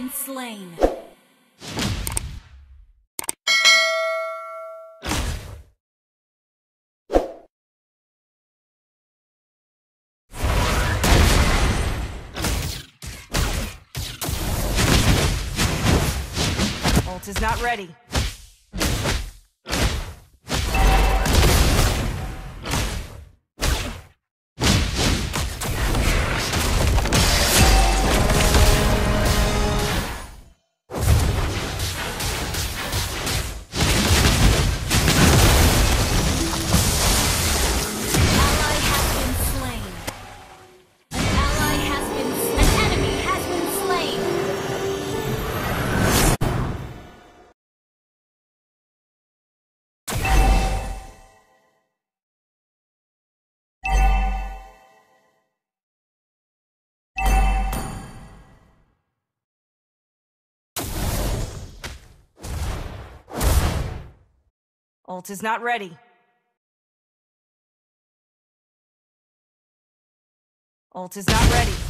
been slain. Ult is not ready. Ult is not ready. Ult is not ready.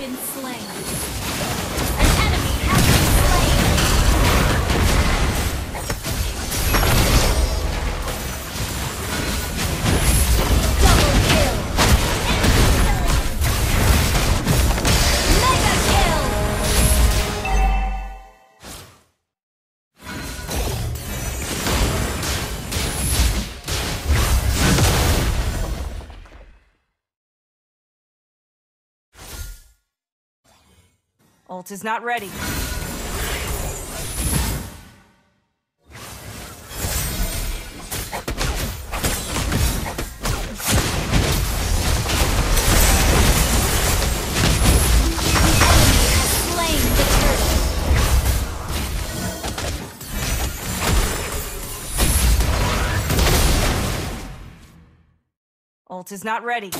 been slain. Ult is not ready. Ult is not ready.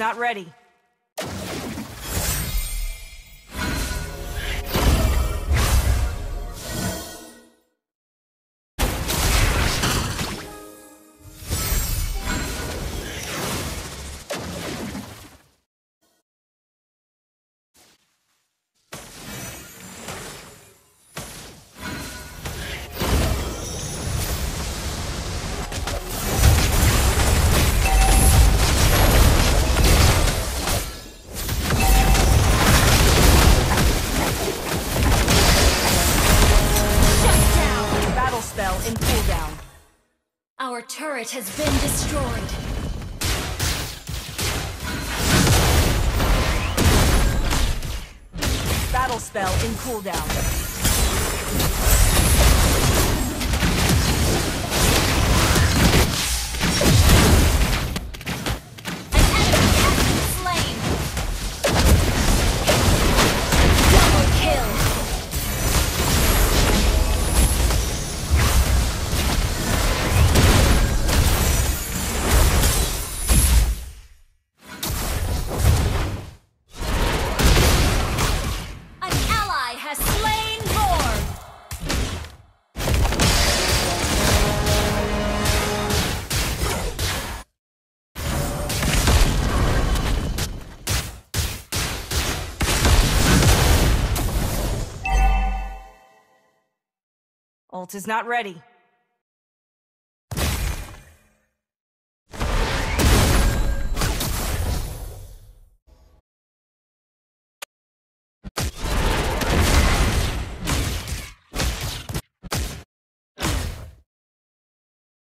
Not ready. Our turret has been destroyed. Battle spell in cooldown. Ult is not ready.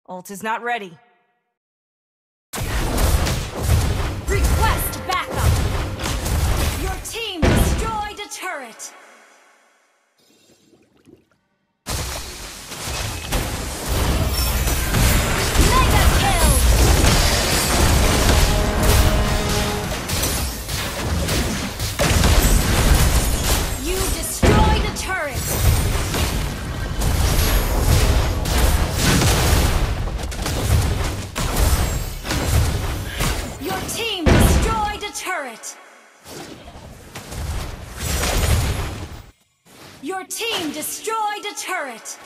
Ult is not ready. Request backup. Your team destroyed a turret. Turret.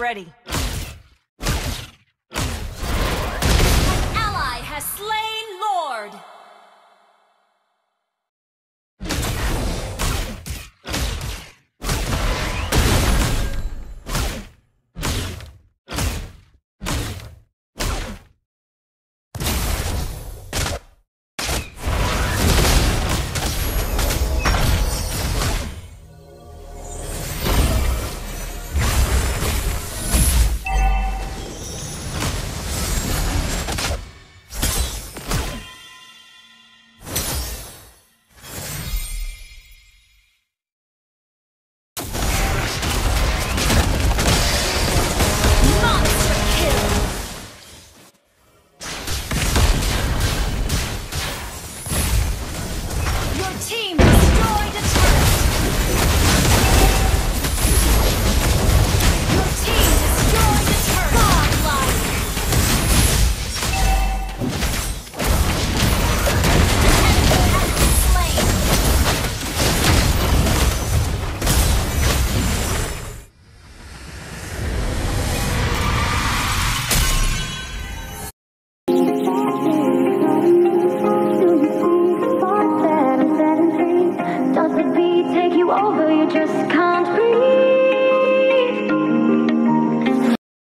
ready. An ally has slain Lord!